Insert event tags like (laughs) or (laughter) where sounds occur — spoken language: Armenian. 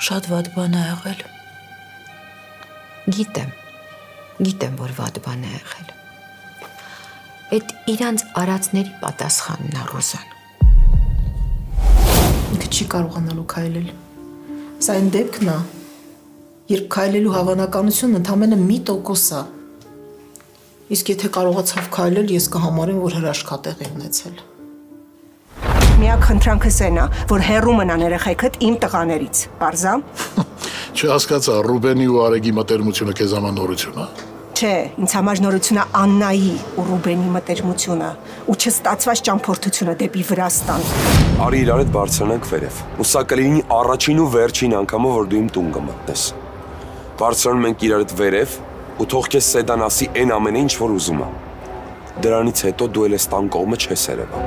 Շատ վատ բան է եղել։ Գիտեմ։ Գիտեմ, որ վատ բան է եղել։ Այդ իրանց արածների պատասխանն է Ռոզան։ Ինքը չի կարողանալու քայլել։ Սա այն դեպքն է, երբ քայլելու հավանականությունը ընդամենը մի տոկոս է։ Իսկ եթե կարողացավ քայլել, ես կհամարեմ, որ հրաշքատեղ է ունեցել։ Միակ խնդրանքս այն է, որ հերու մնան երեխեքդ իմ տղաներից։ Պարզա։ (laughs) Չհասկացա Ռուբենի ու Արեգի մտերմությունը քեզ համար նորություն է։ Չէ, ինձ համար նորությունա Աննայի ու Ռուբենի մտերմությունը ու չստացված ճամփորդությունը դեպի Վրաստան։ Արի իրար հետ բարձրանանք վերև։ Ու սա կլինի առաջին ու վերջին անգամը, որ դու իմ տուն կմտնես։ Բարձրանում ենք իրար հետ վերև ու թող քեզ Սեդան ասի այն ամենը, ինչ որ ուզում է։ Դրանից հետո դու էլ ես տան կողմը չես երևա։